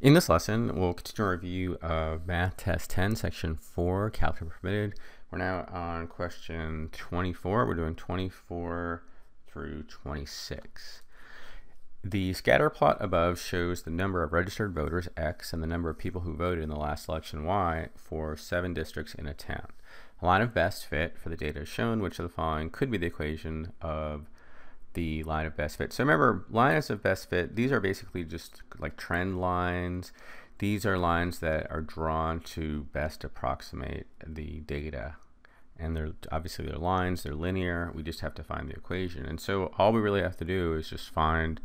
In this lesson, we'll continue our review of Math Test 10, Section 4, Calculator Permitted. We're now on question 24. We're doing 24 through 26. The scatter plot above shows the number of registered voters, X, and the number of people who voted in the last election, Y, for seven districts in a town. A line of best fit for the data shown, which of the following could be the equation of the line of best fit. So remember, lines of best fit, these are basically just like trend lines. These are lines that are drawn to best approximate the data. And they're obviously they're lines, they're linear. We just have to find the equation. And so all we really have to do is just find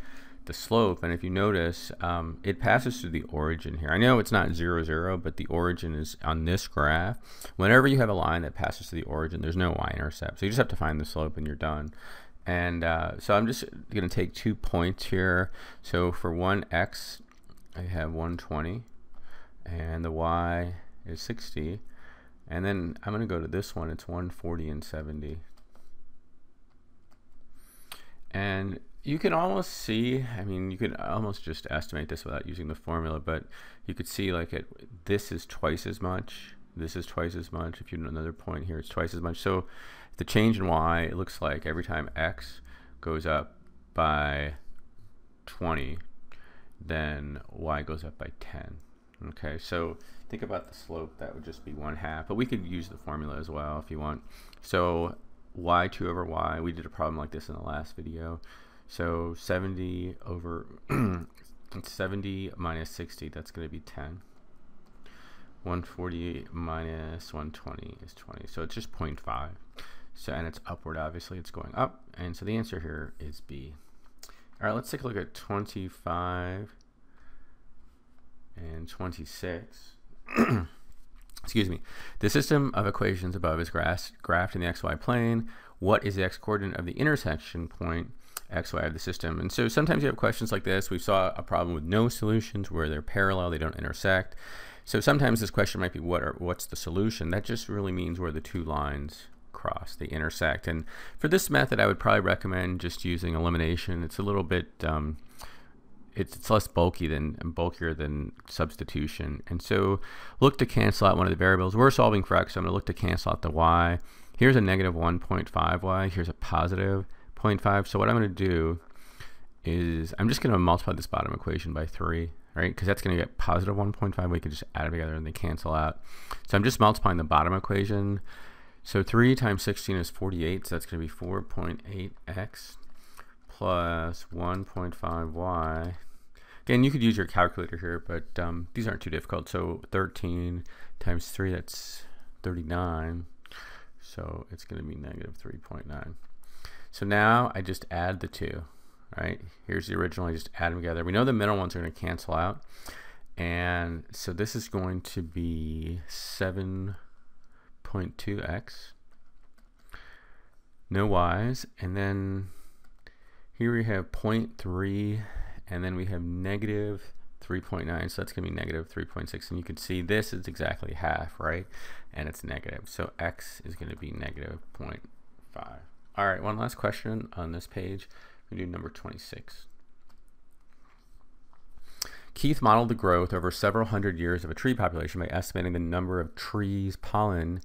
the slope. And if you notice, um, it passes through the origin here. I know it's not zero, zero, but the origin is on this graph. Whenever you have a line that passes through the origin, there's no y-intercept. So you just have to find the slope and you're done. And uh, so I'm just going to take two points here. So for one x, I have 120, and the y is 60. And then I'm going to go to this one. It's 140 and 70. And you can almost see, I mean, you could almost just estimate this without using the formula, but you could see like it, this is twice as much. This is twice as much. If you do another point here, it's twice as much. So the change in y, it looks like every time x goes up by 20, then y goes up by 10. Okay, so think about the slope. That would just be 1 half. But we could use the formula as well if you want. So y2 over y, we did a problem like this in the last video. So 70 over 70 minus 60, that's going to be 10. 140 minus 120 is 20. So it's just 0.5. So, and it's upward, obviously, it's going up. And so the answer here is B. All right, let's take a look at 25 and 26. Excuse me. The system of equations above is graphed in the xy plane. What is the x-coordinate of the intersection point xy of the system? And so sometimes you have questions like this. We saw a problem with no solutions where they're parallel, they don't intersect. So sometimes this question might be what are, what's the solution? That just really means where the two lines cross, they intersect. And for this method, I would probably recommend just using elimination. It's a little bit, um, it's, it's less bulky than bulkier than substitution. And so look to cancel out one of the variables. We're solving for x, so I'm going to look to cancel out the y. Here's a negative 1.5y. Here's a positive 0.5. So what I'm going to do is I'm just going to multiply this bottom equation by 3 right? Because that's going to get positive 1.5. We could just add them together and they cancel out. So I'm just multiplying the bottom equation so 3 times 16 is 48, so that's going to be 4.8x plus 1.5y. Again, you could use your calculator here, but um, these aren't too difficult. So 13 times 3, that's 39. So it's going to be negative 3.9. So now I just add the two, right? Here's the original, I just add them together. We know the middle ones are going to cancel out. And so this is going to be 7 0.2x, no y's, and then here we have 0.3, and then we have negative 3.9, so that's going to be negative 3.6, and you can see this is exactly half, right? And it's negative, so x is going to be negative 0.5. All right, one last question on this page. We do number 26. Keith modeled the growth over several hundred years of a tree population by estimating the number of trees pollen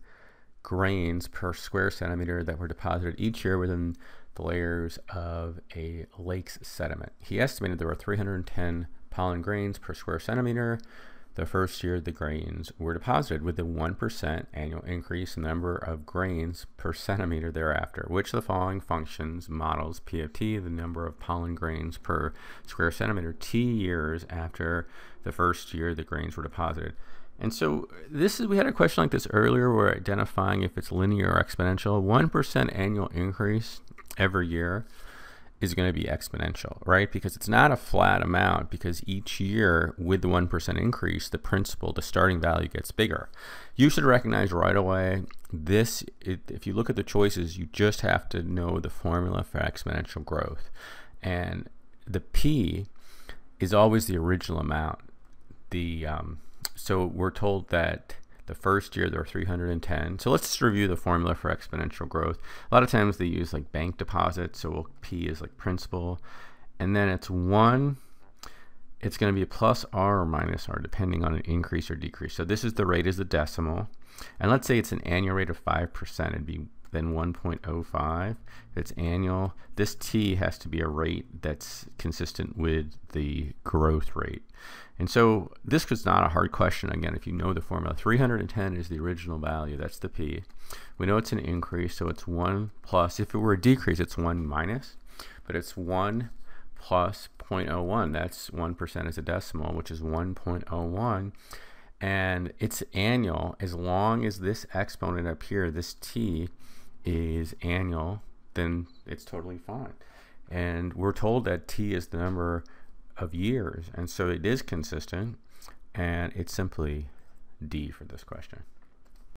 grains per square centimeter that were deposited each year within the layers of a lake's sediment. He estimated there were 310 pollen grains per square centimeter the first year the grains were deposited with a 1% annual increase in the number of grains per centimeter thereafter. Which the following functions models P of T, the number of pollen grains per square centimeter, T years after the first year the grains were deposited? And so this is we had a question like this earlier. We're identifying if it's linear or exponential. One percent annual increase every year is going to be exponential, right? Because it's not a flat amount. Because each year with the one percent increase, the principal, the starting value gets bigger. You should recognize right away this. It, if you look at the choices, you just have to know the formula for exponential growth, and the p is always the original amount. The um, so we're told that the first year there are 310. So let's just review the formula for exponential growth. A lot of times they use like bank deposits, so P is like principal, and then it's one. it's going to be plus r or minus r depending on an increase or decrease. So this is the rate as the decimal. And let's say it's an annual rate of 5%. It'd be then 1.05. If it's annual, this t has to be a rate that's consistent with the growth rate. And so this was not a hard question. Again, if you know the formula, 310 is the original value. That's the p. We know it's an increase, so it's 1 plus. If it were a decrease, it's 1 minus. But it's 1 plus 0.01. That's 1% as a decimal, which is 1.01. And it's annual as long as this exponent up here, this t, is annual, then it's totally fine. And we're told that t is the number of years, and so it is consistent, and it's simply D for this question.